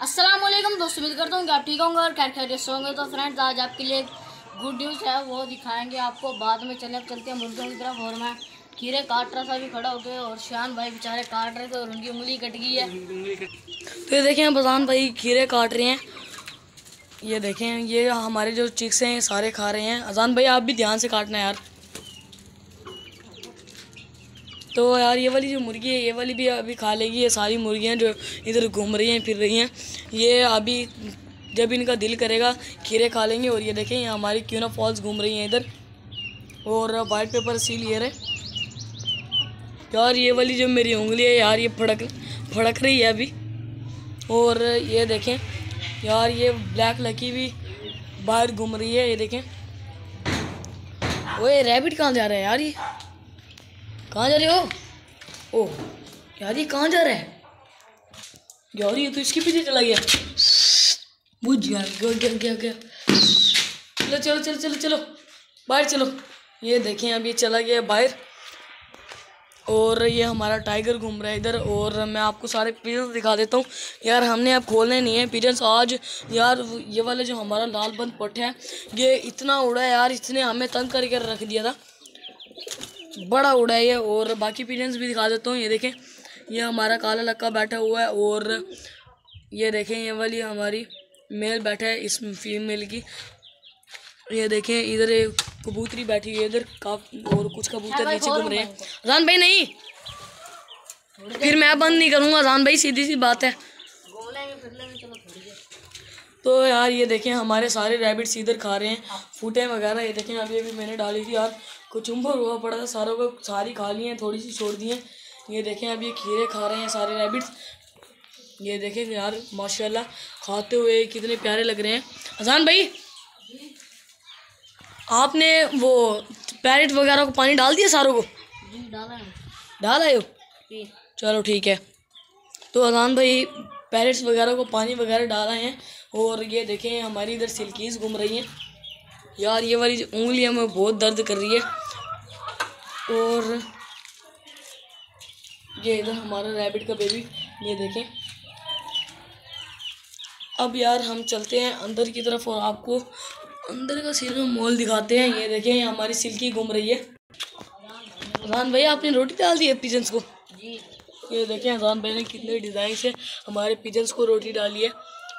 वालेकुम दोस्तों, उम्मीद करता हूँ कि आप ठीक होंगे और खैर से होंगे। तो फ्रेंड्स आज आपके लिए गुड न्यूज़ है, वो दिखाएँगे आपको। बाद में चले चलते हैं मुर्गियों की तरफ़। और मैं, खीरे काट रहा था अभी खड़ा हो होकर और शान भाई बेचारे काट रहे थे और उनकी उंगली कट गई है। तो ये देखें बजान भाई खीरे काट रहे हैं। ये देखें, ये हमारे जो चिक्स हैं सारे खा रहे हैं। अजान भाई, आप भी ध्यान से काटना यार। तो यार ये वाली जो मुर्गी है, ये वाली भी अभी खा लेगी, ये सारी मुर्गियाँ जो इधर घूम रही हैं, फिर रही हैं। ये अभी जब इनका दिल करेगा, खीरे खा लेंगे और ये देखें ये हमारी क्यों ना फॉल्स घूम रही हैं इधर। और वाइट पेपर सील ये रहे। यार ये वाली जो मेरी उंगली है, यार ये फड़क फड़क रही है अभी। और ये देखें, यार ये ब्लैक लकी भी बाहर घूम रही है, ये देखें। ओए, रैबिट कहाँ जा रहा है यार ये? कहाँ जा रहे हो? ओह, यार ये कहाँ जा रहा है? यार, ये तो इसके पीछे चला गया। बुझ गया गया गया गया गया। चलो चलो चलो चलो चलो। बाहर चलो। ये देखें, अब ये चला गया बाहर। और ये हमारा टाइगर घूम रहा है इधर, और मैं आपको सारे पिजन्स दिखा देता हूँ। यार, हमने अब खोलने नहीं है पिजन्स आज। यार ये वाला जो हमारा लाल बंद पट है, ये इतना उड़ा है यार, इसने हमें तंग करके रख दिया था। बड़ा उड़ा है ये और बाकी पिजन्स भी दिखा देता हूँ। ये देखें ये हमारा काला लक्का बैठा हुआ है और ये देखें ये वाली हमारी मेल बैठा है इस फीमेल की। ये देखें इधर एक कबूतरी बैठी हुई है इधर काफ और कुछ कबूतर नीचे घूम रहे हैं। अजान भाई नहीं। फिर मैं बंद नहीं करूँगा अजान भाई सीधी सी बात है। तो यार ये देखें हमारे सारे रैबिट्स इधर खा रहे हैं फूटे वगैरह ये देखें अभी अभी मैंने डाली थी यार। कुछ उम्र हुआ पड़ा था सारों को सारी खा ली हैं थोड़ी सी छोड़ दी हैं। ये देखें अभी ये खीरे खा रहे हैं सारे रैबिट्स ये देखें यार माशाल्लाह खाते हुए कितने प्यारे लग रहे हैं। अजान भाई आपने वो पैरेट वगैरह को पानी डाल दिया सारों को? डाला है। आए हो चलो ठीक है। तो अजान भाई पैरेट्स वगैरह को पानी वगैरह डाला है और ये देखें हमारी इधर सिल्कीज घूम रही हैं। यार ये वाली उंगलियाँ में बहुत दर्द कर रही है। और ये इधर हमारा रैबिट का बेबी ये देखें। अब यार हम चलते हैं अंदर की तरफ़ और आपको अंदर का सीन मॉल दिखाते हैं। ये देखें, ये हमारी सिल्की घूम रही है। अजान भाई, आपने रोटी डाल दी है पिजन्स को? ये देखें अजान भाई ने कितने डिज़ाइन से हमारे पिजन्स को रोटी डाली है।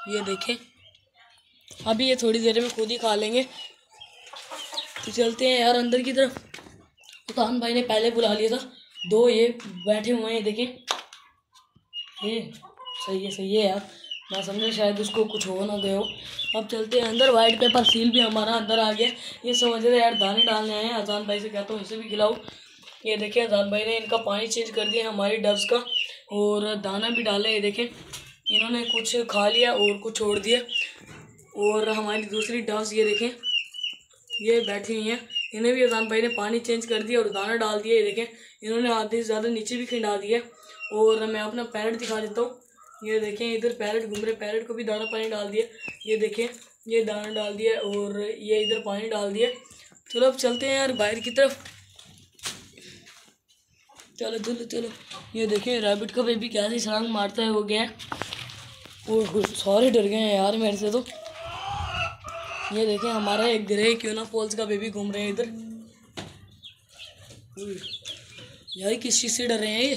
ये देखें, अभी ये थोड़ी देर में खुद ही खा लेंगे। तो चलते हैं यार अंदर की तरफ़। अजान भाई ने पहले बुला लिया था। दो ये बैठे हुए हैं, देखें। ये, सही है सही है यार। मैं समझा शायद उसको कुछ हो ना गए हो। अब चलते हैं अंदर। वाइट पेपर सील भी हमारा अंदर आ गया। ये समझ रहे यार, दाने डालने आए हैं। अजान भाई से कहता हूँ, इसे भी खिलाओ। ये देखें, अजान भाई ने इनका पानी चेंज कर दिया हमारी डब्स का। और दाना भी डाला ये देखें। इन्होंने कुछ खा लिया और कुछ छोड़ दिया। और हमारी दूसरी डब्स, ये देखें। ये बैठी हुई हैं। इन्हें भी अजान भाई ने पानी चेंज कर दिया और दाना डाल दिया, ये देखें। इन्होंने आधे से ज़्यादा नीचे भी खिंडा दिया। और मैं अपना पैरेट दिखा देता हूँ। ये देखें, इधर पैरेट घूम रहे पैरेट को भी दाना पानी डाल दिया। ये देखें, ये दाना डाल दिया और ये इधर पानी डाल दिया। चलो अब चलते हैं यार बाहर की तरफ़। चलो चलो चलो। ये देखें रैबिट का बेबी कैसे छलांग मारता है, वो गया और सारे डर गए हैं यार मेरे से तो। ये देखें हमारा एक ग्रे क्यों ना फॉल्स का बेबी घूम रहे हैं इधर। यार किस चीज़ से डर रहे हैं ये।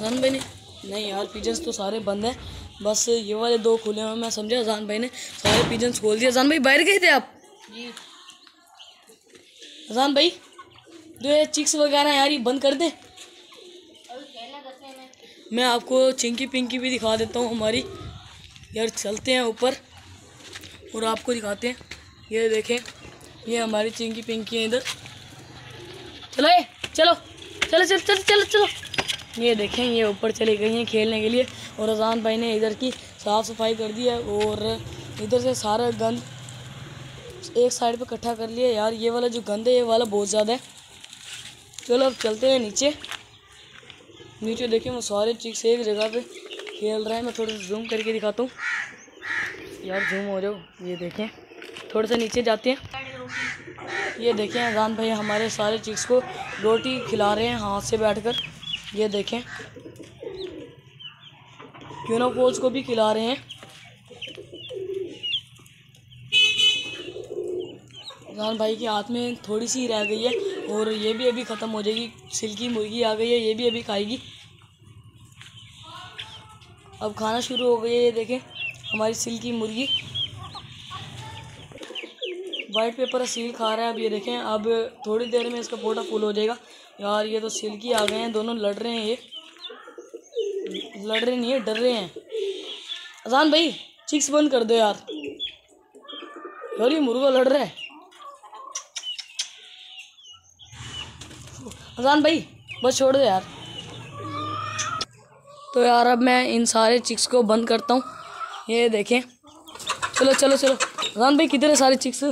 जान भाई ने नहीं यार पिजन्स तो सारे बंद हैं। बस ये वाले दो खुले हुए मैं समझा जान भाई ने सारे पिजन्स खोल दिया जान भाई बाहर गए थे आप? जी। जान भाई जो ये चिक्स वगैरह यार ये बंद कर दें। मैं आपको चिंकी पिंकी भी दिखा देता हूँ हमारी। यार चलते हैं ऊपर। और आपको दिखाते हैं। ये देखें, ये हमारी चिंकी पिंकी है इधर। चलो ये, चलो चलो चलो चलो चलो चलो। ये देखें, ये ऊपर चली गई हैं खेलने के लिए। और रजान भाई ने इधर की साफ़ सफ़ाई कर दी है और इधर से सारा गंद एक साइड पे इकट्ठा कर लिया यार, ये वाला जो गंद है, ये वाला बहुत ज़्यादा है। चलो, अब चलते हैं नीचे। नीचे देखें, वो सारे चिक्स एक जगह पे खेल रहे हैं। मैं थोड़ा सा जूम करके दिखाता हूँ। यार जूम हो जाओ ये देखें। थोड़ा सा नीचे जाते हैं। ये देखें अजान भाई हमारे सारे चिक्स को रोटी खिला रहे हैं हाथ से बैठकर। ये देखें क्यूनोफोल्स को भी खिला रहे हैं। जान भाई के हाथ में थोड़ी सी रह गई है और ये भी अभी ख़त्म हो जाएगी। सिल्की मुर्गी आ गई है, ये भी अभी खाएगी। अब खाना शुरू हो है, ये देखें। हमारी सिल्की मुर्गी। वाइट पेपर सील खा रहा है। अब ये देखें, अब थोड़ी देर में इसका पोटा फुल हो जाएगा। यार, ये तो सिल्की आ गए हैं, दोनों लड़ रहे हैं ये। लड़ रहे नहीं है, डर रहे हैं। अजान भाई चिक्स बंद कर दो यार। यार, ये मुर्गा लड़ रहा है। अजान भाई, बस छोड़ दो यार। तो यार, अब मैं इन सारे चिक्स को बंद करता हूँ। ये देखें। चलो चलो चलो। अजान भाई किधर है सारे चिक्स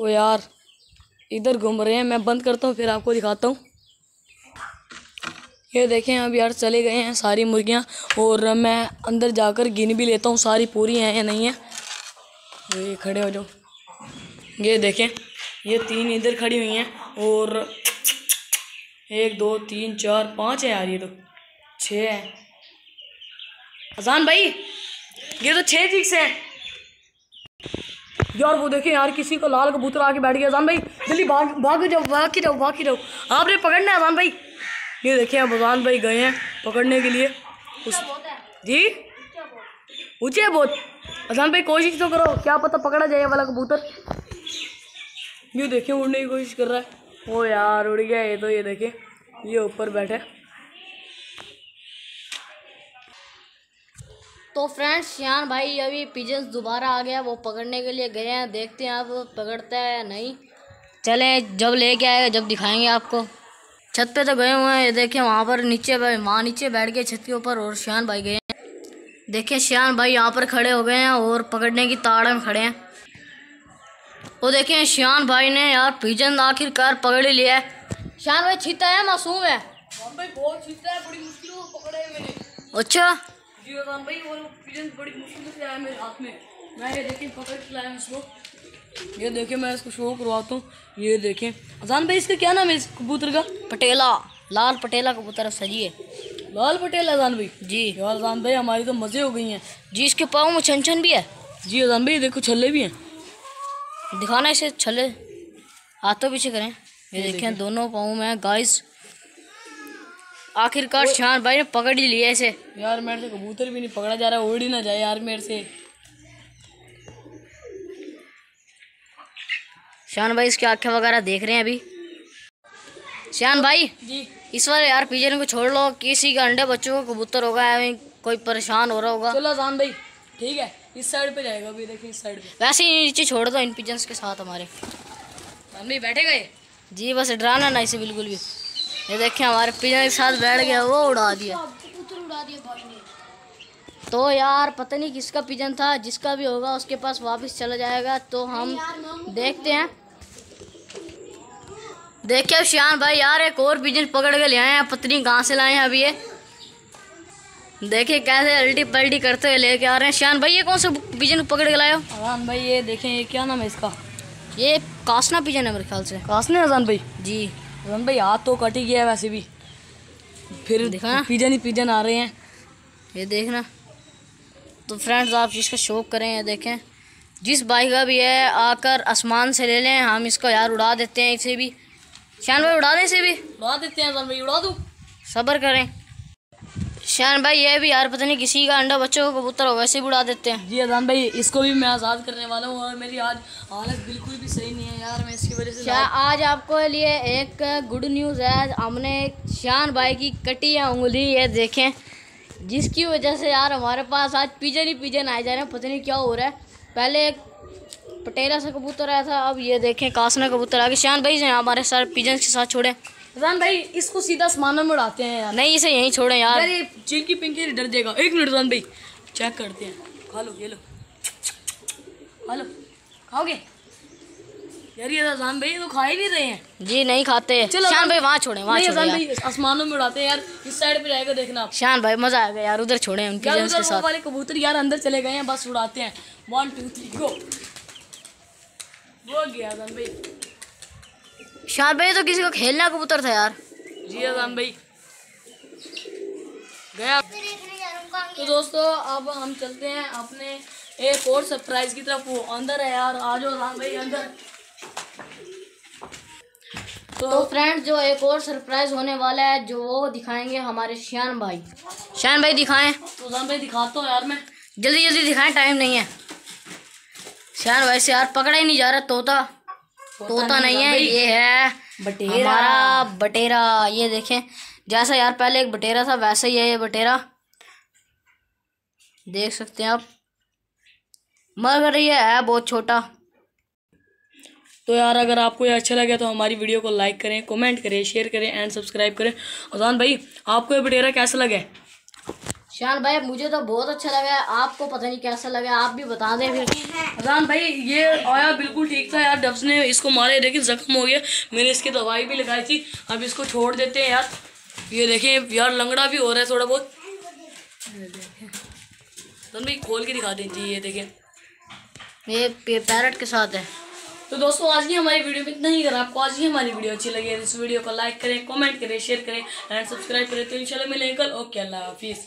ओ यार, इधर घूम रहे हैं। मैं बंद करता हूँ, फिर आपको दिखाता हूँ। ये देखें, अब यार चले गए हैं सारी मुर्गियाँ, और मैं अंदर जाकर गिन भी लेता हूँ, सारी पूरी हैं या नहीं है। ये खड़े हो जाओ। ये देखें, ये तीन इधर खड़ी हुई हैं, और एक, दो, तीन, चार, पाँच है यार ये तो। छः है। अजान भाई ये तो छः चिक्स हैं। यार, वो देखे यार, किसी को लाल कबूतर आके बैठ गया। अजान भाई, जल्दी भाग भाग जाओ भाग जाओ भाग जाओ। आपने पकड़ना है अजान भाई। ये देखिए अब अजान भाई गए हैं पकड़ने के लिए। उस जी? ऊँचे बहुत। अजान भाई, कोशिश तो करो, क्या पता पकड़ा जाए वाला कबूतर। ये देखिए उड़ने की कोशिश कर रहा है। ओ यार, उड़ गया ये तो ये देखिए ये ऊपर बैठे। तो फ्रेंड्स श्यान भाई अभी पिजन्स दोबारा आ गया वो पकड़ने के लिए गए हैं। देखते हैं अब पकड़ता है या नहीं। चले जब लेके आएगा जब दिखाएँगे आपको। छत पे तो गए हुए हैं ये देखिए वहाँ पर नीचे वहाँ नीचे बैठ गए छत के ऊपर और श्यान भाई गए हैं। देखिए श्यान भाई यहाँ पर खड़े हो गए हैं और पकड़ने की ताड़ में खड़े हैं। वो देखिए श्यान भाई ने यार पिजन आखिरकार पकड़ ही लिया है। श्यान भाई छीता है मासूम है? भाई बहुत चीता है बड़ी मुश्किल पकड़े मैंने। अच्छा। जी अजान भाई वो पिजन बड़ी मुश्किल से आया मेरे हाथ में। मैं ये देखिए पकड़ के लाया इसको। ये देखिए मैं इसको शो करवाता हूँ। ये देखें अजान भाई इसका क्या नाम है इस कबूतर का? पटेला। लाल पटेला कबूतर सजी है। लाल पटेल अजान भाई? जी। यार अजान भाई हमारी तो मज़े हो गई हैं। जी इसके पाँव में छन छन भी है। जी अजान भाई देखो छल्ले भी हैं। दिखाना इसे छले हाथों पीछे करें। ये देखें दोनों पाँव में गाइस आखिरकार शान भाई ने पकड़ ही लिया इसे। यार मेरे से कबूतर भी नहीं पकड़ा जा रहा उड़ ही ना जाए यार मेरे से। शान भाई इसकी आँखें वगैरह देख रहे हैं अभी। शान भाई जी। इस बार यार पिजन को छोड़ लो किसी का अंडे बच्चों को कबूतर होगा या कोई परेशान हो रहा होगा। चलो अजान भाई ठीक है इस साइड पे जाएगा अभी देखिए इस साइड पे। वैसे ही नीचे छोड़ दो इन पिजन्स के साथ हमारे। अजान भाई बैठे गए? जी बस डराना ना इसे बिल्कुल भी। ये देखें हमारे पिजन के साथ बैठ गया वो उड़ा दिया। तो यार पता नहीं किसका पिजन था जिसका भी होगा उसके पास वापस चला जाएगा तो हम देखते हैं। देखिए अब श्यान भाई यार एक और पिजन पकड़ के ले आए हैं पत्नी कहाँ से लाए हैं अभी ये? देखिए कैसे अल्टी पल्टी करते हुए लेके आ रहे हैं। श्यान भाई ये कौन सा पिजन पकड़ के लाए हो? अजान भाई ये देखें ये क्या नाम है इसका? ये कासना पिजन है मेरे ख्याल से। कासना अजान भाई? जी। अजान भाई हाथ तो कट ही गया है वैसे भी। फिर दिखा? पिजन ही पिजन आ रहे हैं। ये देखना। तो फ्रेंड्स आप जिसका शौक करें ये देखें। जिस बाइक का भी है आकर आसमान से ले लें हम इसको यार उड़ा देते हैं इसे भी। शान भाई उड़ा दें इसे भी। उड़ा देते हैं भाई उड़ा दूँ। सब्र करें। शान भाई ये भी यार पता नहीं किसी का अंडा बच्चों को कबूतर हो वैसे भी उड़ा देते हैं। जी अजान भाई इसको भी मैं आज़ाद करने वाला हूँ और मेरी आज हालत बिल्कुल भी सही नहीं है। आज आपको लिए एक गुड न्यूज़ है। हमने शान भाई की कटी है उंगली ये देखें। जिसकी वजह से यार हमारे पास आज पिजन ही पिजन आए जा रहे हैं पता नहीं क्या हो रहा है। पहले एक पटेला से कबूतर आया था अब ये देखें कासना कबूतर आ गया शान भाई से हमारे सारे पिजन के साथ छोड़े। अजान भाई इसको सीधा आसमानों में उड़ाते हैं यार। नहीं इसे यहीं छोड़े यार। ये चिंकी पिंकी डर जाएगा एक मिनट अजान भाई चेक करते हैं। खा लो ये लो। खा लो। खाओगे? यार ये भाई तो खा ही नहीं रहे हैं। जी नहीं खाते। चलो, शान भाई वहाँ छोड़े वहाँ छोड़े भाई आसमानों में उड़ाते हैं यार इस साइड पे जाएगा देखना। आप शान भाई मज़ा आएगा यार उधर छोड़े उन यार उधर साथ। वाले कबूतर यार अंदर चले गए हैं बस उड़ाते हैं। वन टू थ्री गो वो गया भाई। शान भाई तो किसी को खेलना कबूतर था यार। जी अजान भाई। गया। तो दोस्तों अब हम चलते हैं अपने एक और सरप्राइज़ की तरफ़। वो अंदर है यार आ जाओ राम भाई अंदर। तो फ्रेंड जो एक और सरप्राइज़ होने वाला है जो वो दिखाएँगे हमारे शान भाई। शान भाई दिखाएँ। तो भाई दिखाता हूँ यार मैं। जल्दी जल्दी दिखाएँ टाइम नहीं है। शान भाई से यार पकड़ा ही नहीं जा रहा तोता। तोता नहीं है ये है बटेरा। हमारा बटेरा ये देखें। जैसा यार पहले एक बटेरा था वैसा ही है ये बटेरा। देख सकते हैं आप। मगर ये है बहुत छोटा। तो यार अगर आपको ये अच्छा लगे तो हमारी वीडियो को लाइक करें कमेंट करें शेयर करें एंड सब्सक्राइब करें। अजान भाई आपको ये बटेरा कैसा लगे? शान भाई मुझे तो बहुत अच्छा लगा। है आपको पता नहीं कैसा लगा आप भी बता दें फिर। अजान भाई ये आया बिल्कुल ठीक था यार डब्स ने इसको मारे लेकिन जख्म हो गया। मैंने इसकी दवाई भी लगाई थी। अब इसको छोड़ देते हैं यार। ये देखें यार लंगड़ा भी हो रहा है थोड़ा बहुत। अजान भाई खोल के दिखा दीजिए ये देखें। ये पैरट के साथ है। तो दोस्तों, आज की हमारी वीडियो में इतना ही अगर आपको आज की हमारी वीडियो अच्छी लगी है तो इस वीडियो को लाइक करें कमेंट करें शेयर करें एंड सब्सक्राइब करें। तो इंशाल्लाह मिलेंगे कल। ओके, अल्लाह हाफिज़।